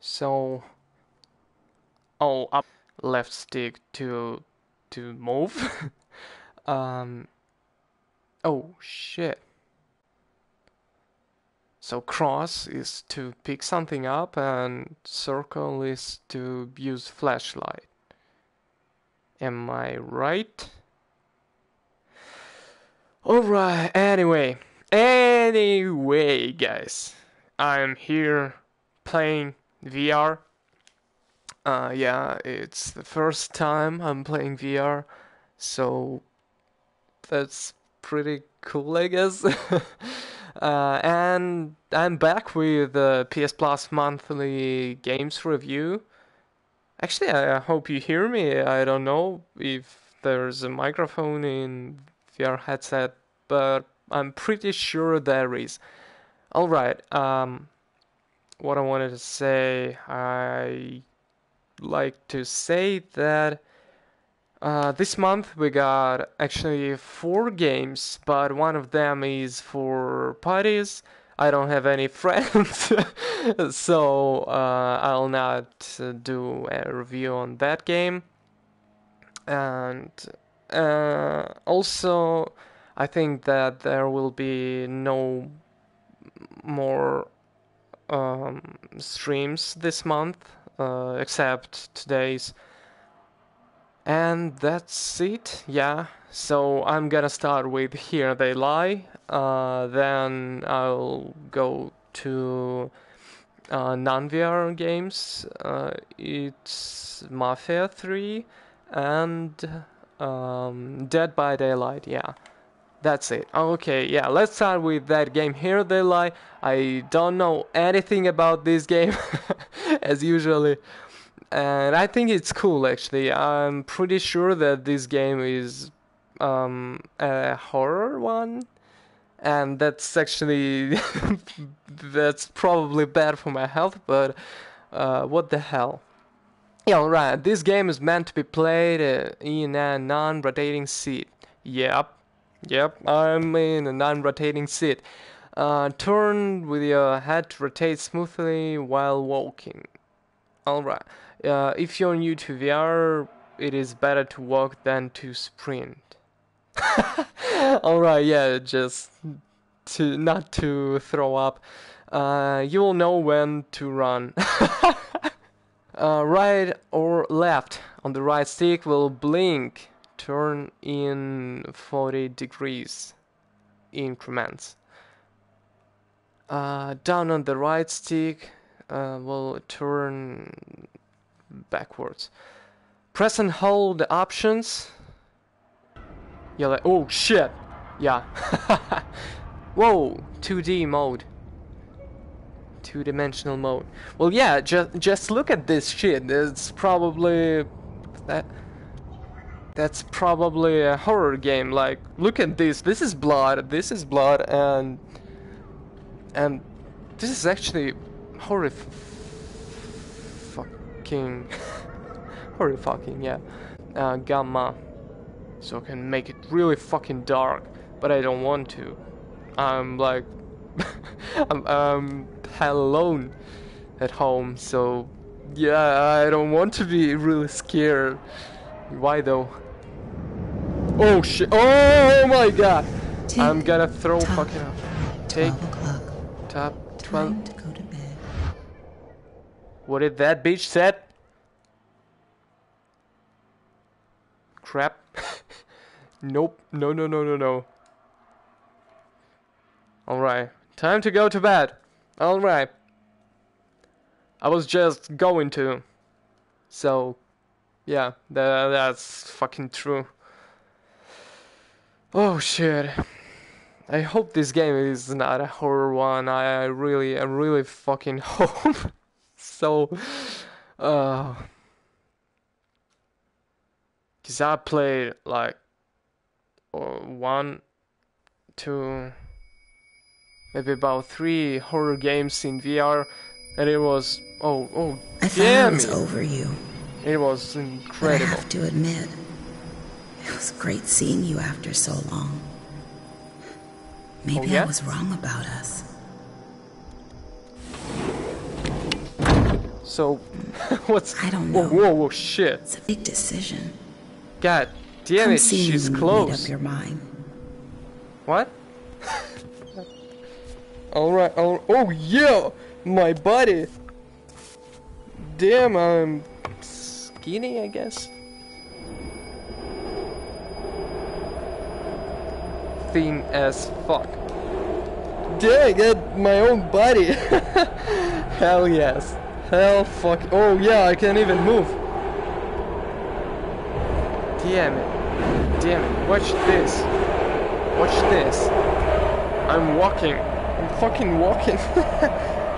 So, oh, up left stick to to move. um, oh shit. So cross is to pick something up and circle is to use flashlight. Am I right? Alright, anyway. Anyway, guys. I'm here playing VR. Uh, yeah, it's the first time I'm playing VR, so that's pretty cool, I guess. uh, and I'm back with the PS Plus monthly games review. Actually, I hope you hear me. I don't know if there's a microphone in VR headset, but I'm pretty sure there is. All right. Um, what I wanted to say, I like to say that uh, this month we got actually four games, but one of them is for parties I don't have any friends, so uh, I'll not do a review on that game. And uh, also, I think that there will be no more um, streams this month, uh, except today's. And that's it, yeah. So I'm gonna start with Here They Lie, uh, then I'll go to uh, non-VR games. Uh, it's Mafia 3 and um, Dead by Daylight. Yeah, that's it. Okay, yeah, let's start with that game Here They Lie. I don't know anything about this game, as usually. And I think it's cool actually. I'm pretty sure that this game is um, a horror one and that's actually that's probably bad for my health but uh, what the hell yeah right this game is meant to be played uh, in a non-rotating seat yep yep i'm in a non-rotating seat uh, turn with your head to rotate smoothly while walking alright uh, if you're new to vr it is better to walk than to sprint All right, yeah, just to not to throw up. Uh, you will know when to run. uh, right or left on the right stick will blink. Turn in 40 degrees increments. Uh, down on the right stick uh, will turn backwards. Press and hold the options you're like, oh shit. Yeah. Whoa, 2D mode. Two-dimensional mode. Well, yeah, just just look at this shit. It's probably that. That's probably a horror game. Like, look at this. This is blood. This is blood, and and this is actually horror. Fucking horror. Yeah. Uh, gamma so I can make it really fucking dark, but I don't want to. I'm like, I'm, I'm alone at home, so yeah, I don't want to be really scared. Why though? Oh shit! Oh my god! Tick, I'm gonna throw top, fucking up. Take top twelve. To go to bed. What did that bitch said? Crap. Nope. No, no, no, no, no. Alright. Time to go to bed. Alright. I was just going to. So, yeah, that, that's fucking true. Oh shit. I hope this game is not a horror one. I really, I really fucking hope. so, uh, cause I played like one, two, maybe about three horror games in VR, and it was oh oh I damn it. over you. It was incredible. But I have to admit, it was great seeing you after so long. Maybe oh, yeah? I was wrong about us. So, what's... I don't know. whoa, whoa, shit. It's a big decision. God damn Come it, she's made close. up your mind. What? Alright, oh, oh yeah! My buddy. Damn, I'm skinny, I guess. Thin as fuck. Damn, I got my own body! Hell yes. Hell fuck. Oh yeah, I can't even move. Damn it. Damn it. Watch this. Watch this. I'm walking. I'm fucking walking.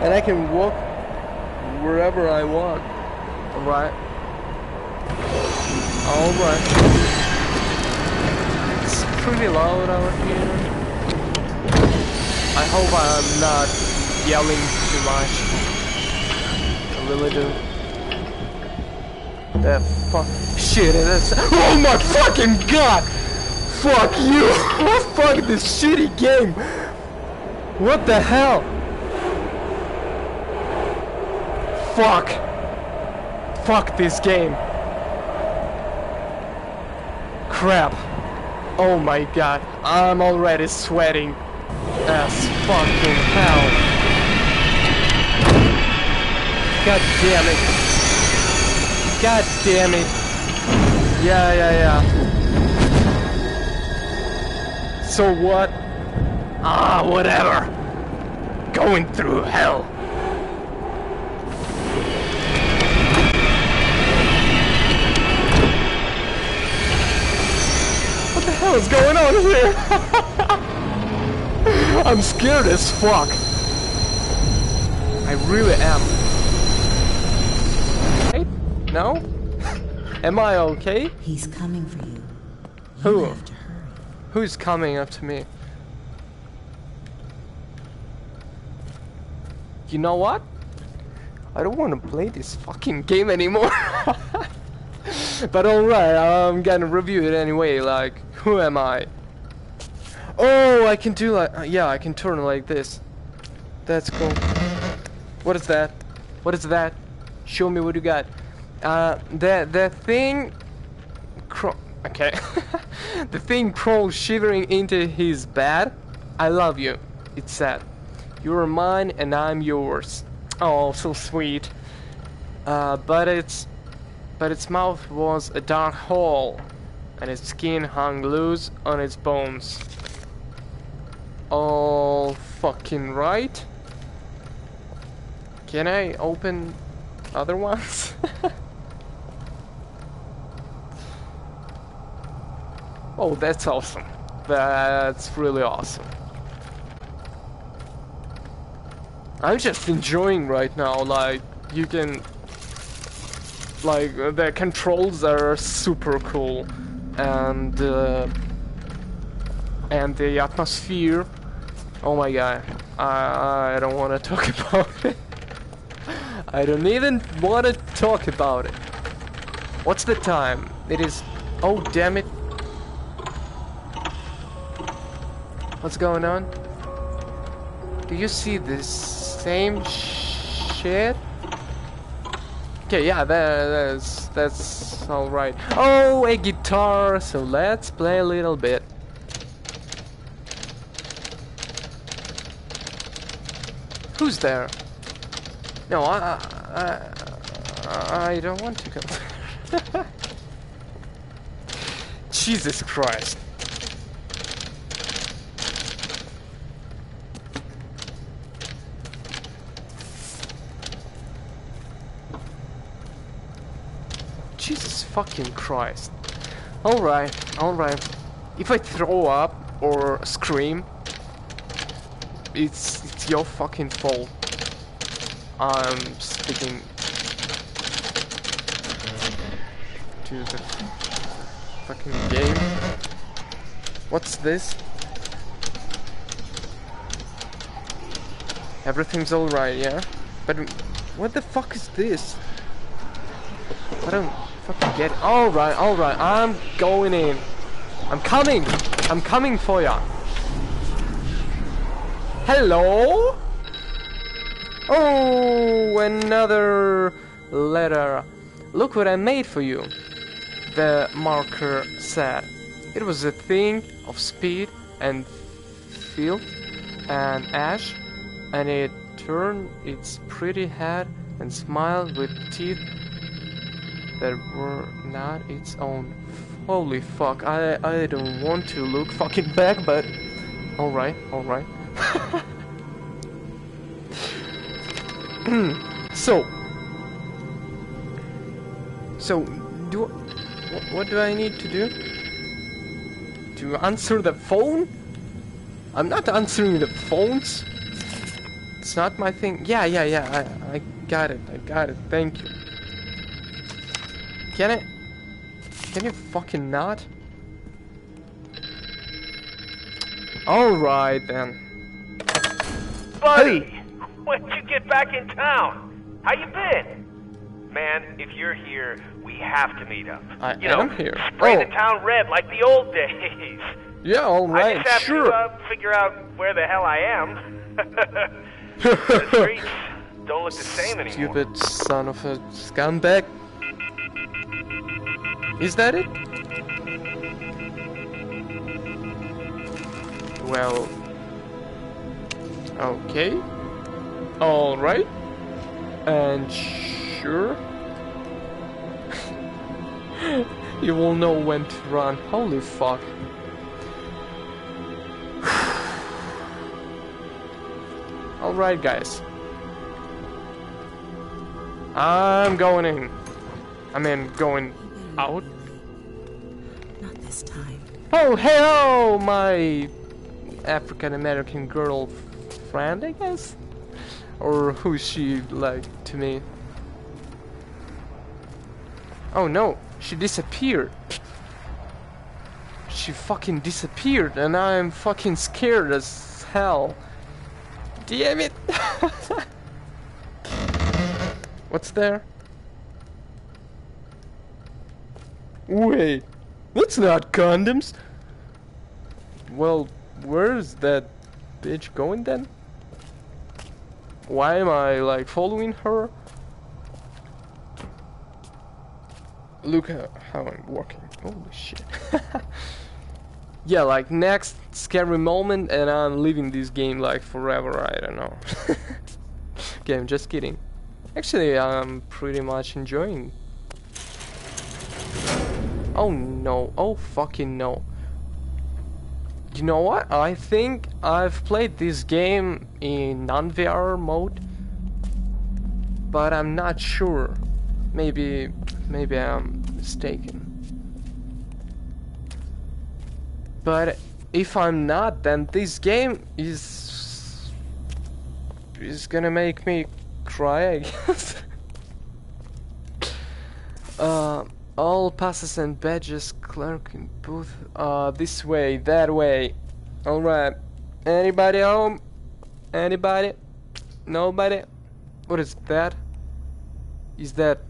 and I can walk wherever I want. Alright. Alright. It's pretty loud out here. I hope I'm not yelling too much. I really do. That fuck shit is Oh my fucking god! Fuck you! Fuck this shitty game! What the hell? Fuck! Fuck this game! Crap! Oh my god, I'm already sweating as fucking hell! God damn it! God damn it! Yeah, yeah, yeah. So what? Ah, whatever. Going through hell. What is going on here? I'm scared as fuck. I really am. Hey, no? Am I okay? He's coming for you. You Who? have to hurry. Who's coming up to me? You know what? I don't want to play this fucking game anymore. but alright, I'm gonna review it anyway, like, who am I? Oh, I can do like, uh, yeah, I can turn like this. That's cool. What is that? What is that? Show me what you got. Uh, the, the thing... Cro okay. the thing crawls shivering into his bed. I love you, it said. You're mine and I'm yours. Oh, so sweet. Uh, but its, but its mouth was a dark hole, and its skin hung loose on its bones. All fucking right. Can I open other ones? oh, that's awesome. That's really awesome. I'm just enjoying right now, like, you can... Like, uh, the controls are super cool, and... Uh, and the atmosphere... Oh my god, I, I don't want to talk about it. I don't even want to talk about it. What's the time? It is... Oh, damn it. What's going on? Do you see this same shit? Okay, yeah, that, that's that's all right. Oh, a guitar. So let's play a little bit. Who's there? No, I I, I, don't want to go. Jesus Christ. Jesus fucking Christ. Alright, alright. If I throw up or scream, it's it's your fucking fault. I'm sticking to the fucking game. What's this? Everything's alright, yeah? But what the fuck is this? I don't fucking get it. Alright, alright, I'm going in. I'm coming! I'm coming for ya. Hello? Oh, another letter. Look what I made for you. The marker said. It was a thing of speed and filth and ash, and it turned its pretty head and smiled with teeth that were not its own. Holy fuck, I, I don't want to look fucking back, but alright, alright. so, so, do what, do I need to do? To answer the phone? I'm not answering the phones. It's not my thing. Yeah, yeah, yeah. I, I got it. I got it. Thank you. Can it? Can you fucking not? Alright then. Buddy, when'd you get back in town? How you been? Man, if you're here, we have to meet up. I you know, am here. Spray Oh. the town red like the old days. Yeah, alright, I just have sure. to uh, figure out where the hell I am. the streets don't look the same anymore. Stupid son of a scumbag. Is that it? Well. Okay. Alright. And sure. you will know when to run. Holy fuck. Alright, guys. I'm going in. I mean, going out. Not this time. Oh, oh, my African American girl friend, I guess? Or who's she like to me? Oh no, she disappeared. She fucking disappeared, and I'm fucking scared as hell. Damn it! What's there? Wait, that's not condoms. Well, where's that bitch going then? Why am I like following her? Look how, how I'm walking. Holy shit. yeah, like next scary moment and I'm leaving this game like forever, I don't know. okay, I'm just kidding. Actually, I'm pretty much enjoying. Oh no, oh fucking no. You know what? I think I've played this game in non-VR mode, but I'm not sure. Maybe, maybe I'm mistaken. But if I'm not, then this game is is gonna make me cry, I guess. uh, all passes and badges, clerk in booth. Uh, this way, that way. All right. Anybody home? Anybody? Nobody? What is that? Is that?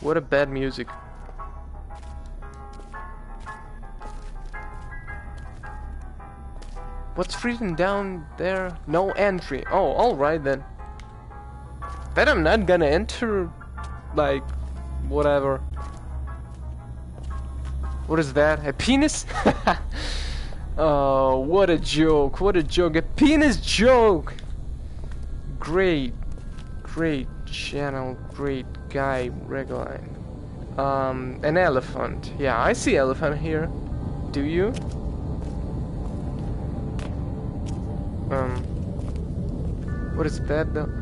What a bad music. What's written down there? No entry. Oh, alright then. Then I'm not gonna enter, like, whatever. What is that? A penis? oh, what a joke. What a joke. A penis joke! Great. Great channel. Great guy. Regular. Um, an elephant. Yeah, I see elephant here. Do you? Um, what is that though?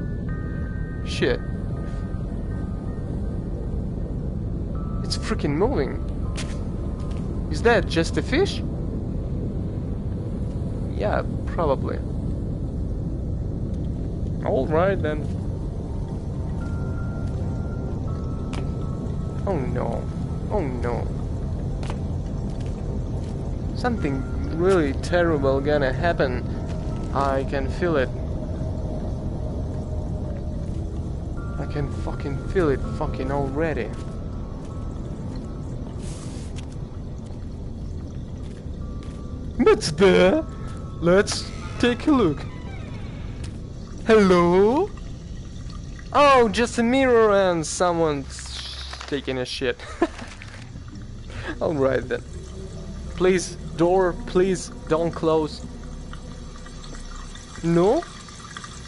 Shit. It's freaking moving. Is that just a fish? Yeah, probably. Alright then. Oh no. Oh no. Something really terrible gonna happen. I can feel it. I can fucking feel it fucking already. What's there? Let's take a look. Hello? Oh, just a mirror and someone's taking a shit. Alright then. Please, door, please don't close. No?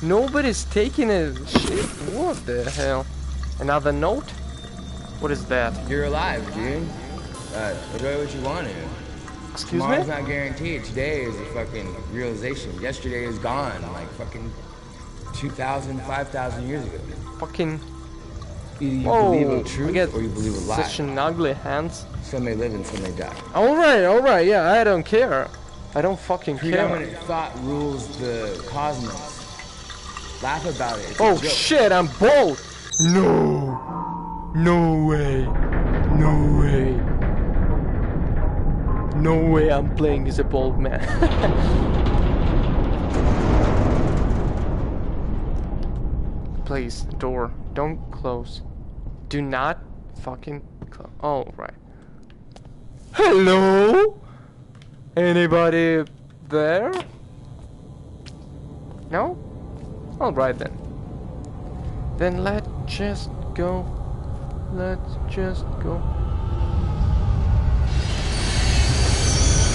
Nobody's taking a shit? What the hell? Another note? What is that? You're alive, dude. Uh, enjoy what you want to. Excuse Tomorrow's me? not guaranteed. Today is a fucking realization. Yesterday is gone, like fucking 2,000, 5,000 years ago. Fucking. Either you Oh, believe in truth or you believe a lie. such an ugly hands. Some may live and some may die. Alright, alright, yeah, I don't care. I don't fucking care. Predominant thought rules the cosmos. Laugh about it. It's Oh shit, I'm bald! No! No way! No way! No way I'm playing as a bald man. Please, door, don't close. Do not fucking close. Oh, right. Hello? Anybody there? No? Alright then. Then let's just go. Let's just go.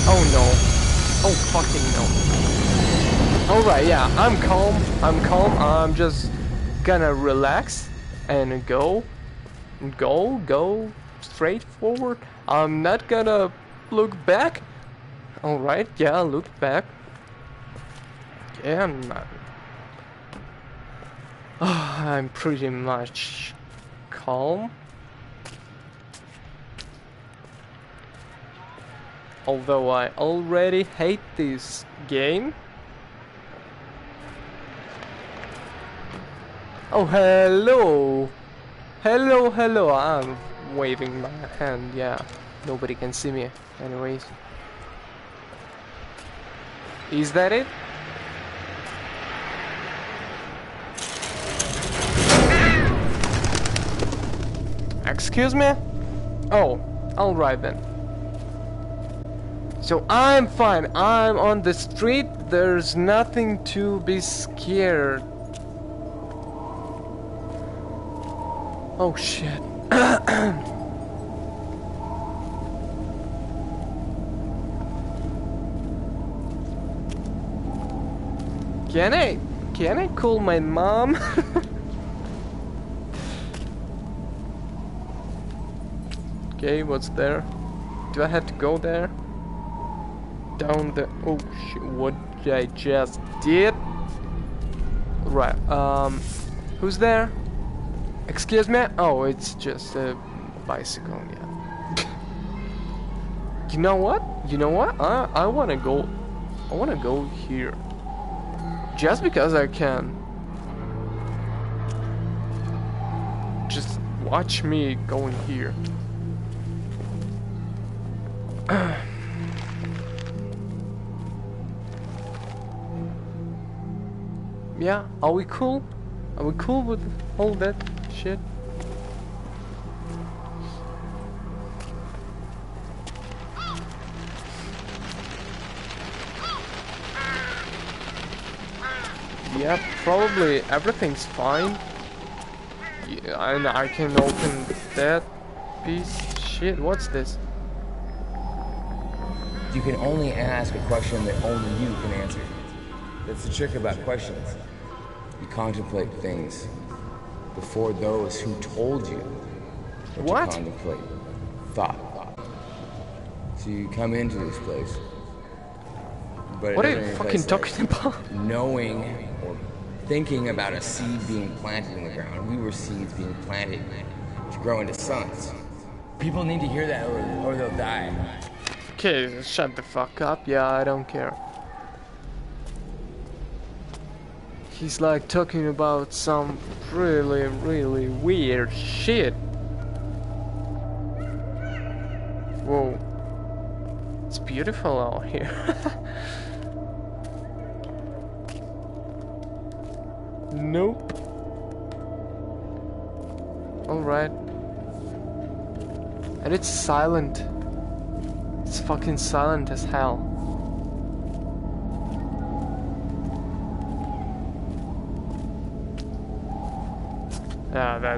Oh no. Oh fucking no. Alright, yeah, I'm calm. I'm calm. I'm just gonna relax and go. Go, go straight forward. I'm not gonna look back. Alright, yeah, look back. Yeah, I'm not. Oh, I'm pretty much calm. Although I already hate this game. Oh, hello! Hello, hello! I'm waving my hand, yeah. Nobody can see me, anyways. Is that it? Excuse me? Oh, alright then. So I'm fine. I'm on the street. There's nothing to be scared. Oh shit. can I can I call my mom? okay, what's there? Do I have to go there? Down the oh shit what I just did? Right, um who's there? Excuse me? Oh, it's just a bicycle, yeah. you know what? You know what? I I wanna go I wanna go here. Just because I can. Just watch me going here. Yeah, are we cool? Are we cool with all that shit? Yeah, probably everything's fine. Yeah, and I can open that piece. Shit, what's this? You can only ask a question that only you can answer. That's the trick about questions. Contemplate things before those who told you what, What? to contemplate thought. So you come into this place. But What are you fucking like, talking about? knowing or thinking about a seed being planted in the ground. We were seeds being planted to grow into sons. People need to hear that or, or they'll die. Okay, shut the fuck up. Yeah, I don't care. He's like talking about some really, really weird shit. Whoa. It's beautiful out here. nope. Alright. And it's silent. It's fucking silent as hell.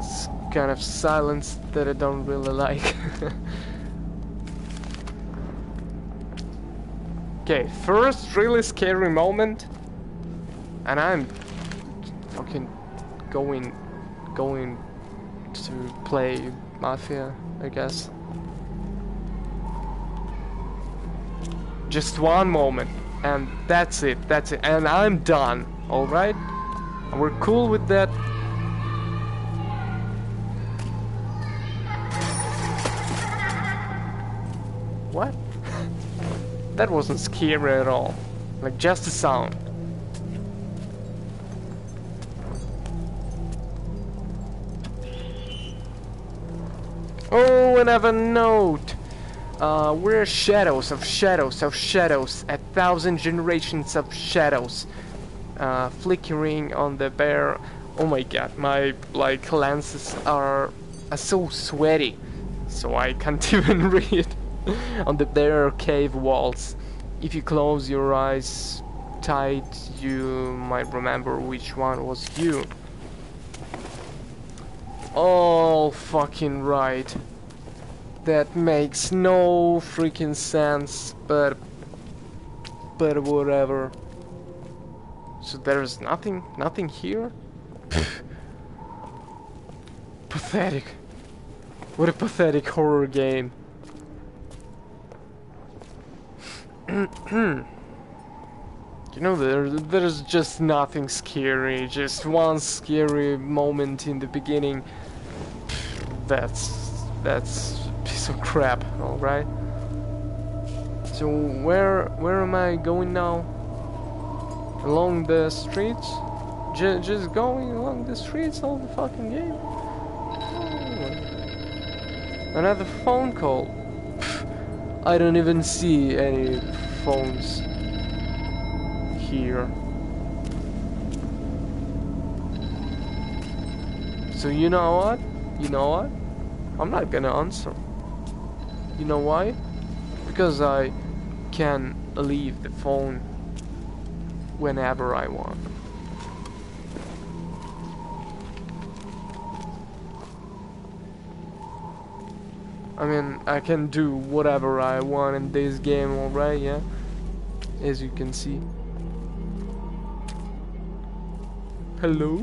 Yeah, kind of silence that I don't really like. okay, first really scary moment. And I'm fucking going going to play Mafia, I guess. Just one moment, and that's it, that's it, and I'm done, alright? And we're cool with that. That wasn't scary at all. Like, just a sound. Oh, another note! Uh, we're shadows of shadows of shadows, a thousand generations of shadows, uh, flickering on the bare. Oh my god, my like lenses are, are so sweaty, so I can't even read on the bare cave walls. If you close your eyes tight, you might remember which one was you. Oh, fucking right. That makes no freaking sense, but... But whatever. So there's nothing, nothing here? pathetic. What a pathetic horror game. You know, there, there's just nothing scary, just one scary moment in the beginning that's that's a piece of crap. All right. So where where am I going now? Along the streets? J just going along the streets all the fucking game? Oh. Another phone call. I don't even see any phones here. So you know what? You know what? I'm not gonna answer. You know why? Because I can leave the phone whenever I want. I mean, I can do whatever I want in this game, alright, yeah? As you can see. Hello?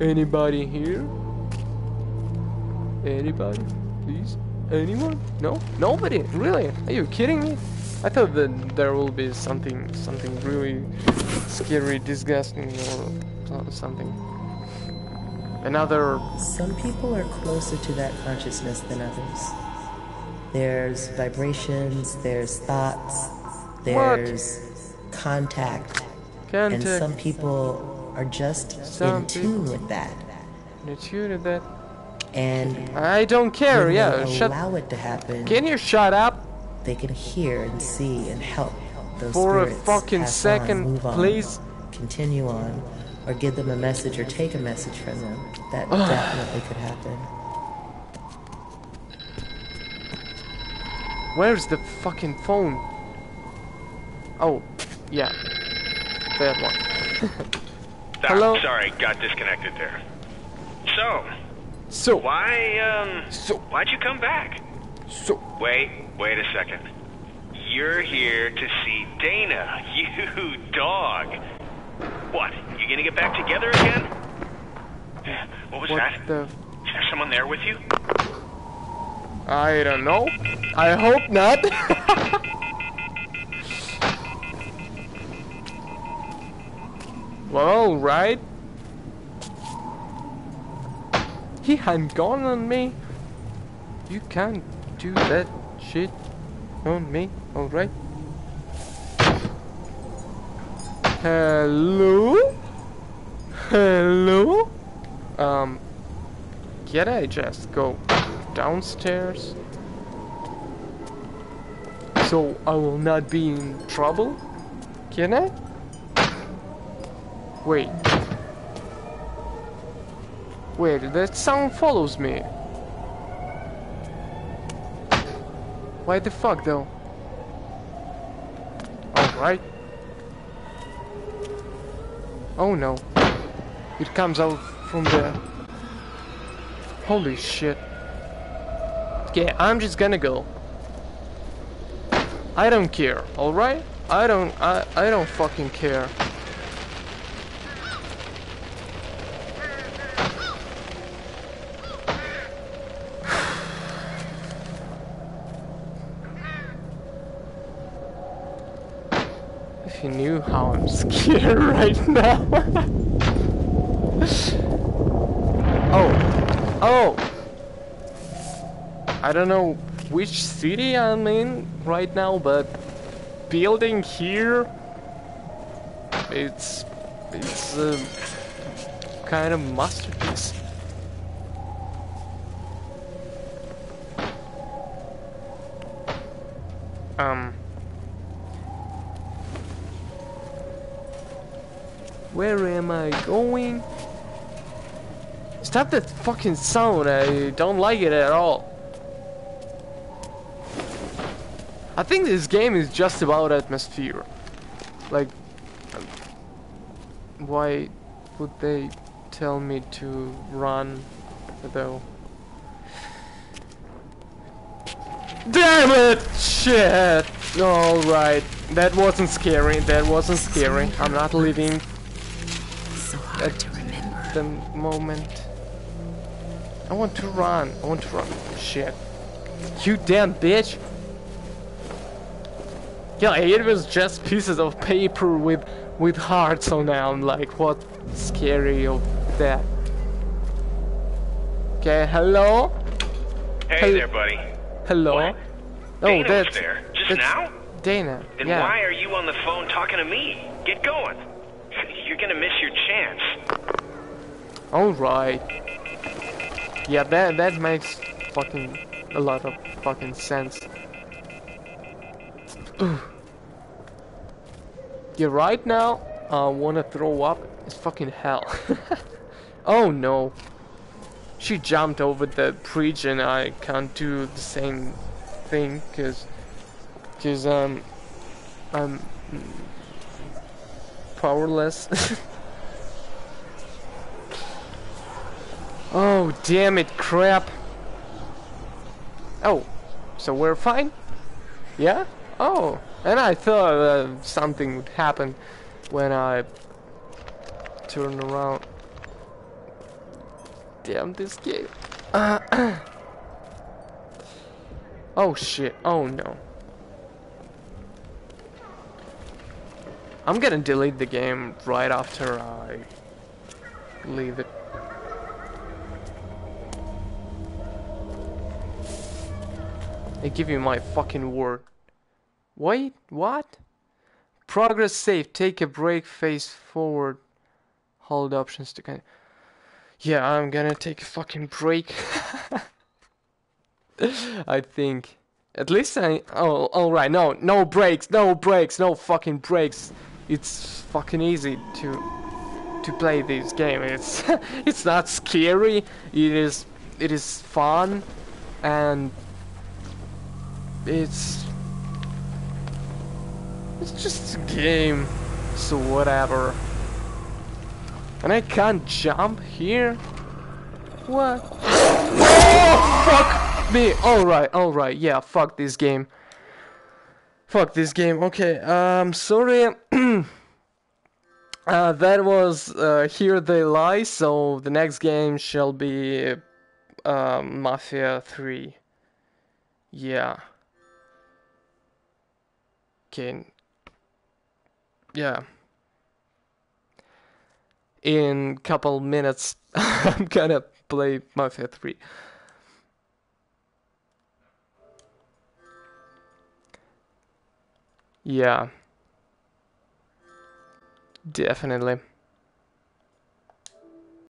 Anybody here? Anybody? Please? Anyone? No? Nobody? Really? Are you kidding me? I thought that there will be something, something really scary, disgusting, or something. Another. Some people are closer to that consciousness than others. There's vibrations, there's thoughts, there's what? contact, contact, and some people are just some in tune people. with that. In tune with that. And I don't care. yeah, shut. Allow it to happen. Can you shut up? They can hear and see and help those For spirits a fucking second, on, move on, please. Continue on, or give them a message or take a message from them. That definitely could happen. Where's the fucking phone? Oh, yeah, that one. Hello. Sorry, got disconnected there. So, so why um so why'd you come back? So wait, wait a second. You're here to see Dana, you dog. What? You gonna get back together again? What was what that? The... Is there someone there with you? I don't know. I hope not. well, right. He had gone on me. You can't do that shit on me, alright? Hello? Hello? Um, can I just go downstairs? So I will not be in trouble? Can I? Wait. Wait, that sound follows me. Why the fuck though? Alright. Oh no. It comes out from there. Holy shit. Okay, I'm just gonna go. I don't care, alright? I don't, I, I don't fucking care. if I'm scared right now. oh, oh. I don't know which city I'm in right now, but building here, it's it's a kind of masterpiece. Um. Where am I going? Stop that fucking sound, I don't like it at all. I think this game is just about atmosphere. Like, um, why would they tell me to run, though? Damn it! Shit! Alright, that wasn't scary, that wasn't scary. I'm not leaving the moment. I want to run, I want to run. Shit. You damn bitch! Yeah, it was just pieces of paper with with hearts on them. Like, what scary of that? Okay, hello. Hey there, buddy. Hello. What? Oh, Dana that's there. Just that's now? Dana. Then yeah. why are you on the phone talking to me? Get going. You're gonna miss your chance. All right. Yeah, that that makes fucking a lot of fucking sense. yeah, right now I wanna throw up. It's fucking hell. oh no. She jumped over the bridge and I can't do the same thing cause cause um I'm powerless. oh damn it crap. Oh, so we're fine? Yeah? Oh, and I thought uh, something would happen when I turn around. Damn this game. Uh, oh shit, oh no. I'm gonna delete the game right after I leave it. I give you my fucking word. Wait, what? Progress save, take a break, face forward. Hold options to kind Yeah, I'm gonna take a fucking break. I think. At least I. Oh, alright, no, no breaks, no breaks, no fucking breaks. It's fucking easy to to play this game. It's it's not scary. It is it is fun, and it's it's just a game, so whatever. And I can't jump here? What? Oh, fuck me! Alright, alright, yeah, fuck this game. Fuck this game, okay, um, sorry. uh, that was uh, Here They Lie, so the next game shall be uh, Mafia 3. Yeah. Okay, yeah. In couple minutes, I'm gonna play Mafia 3. Yeah. Definitely.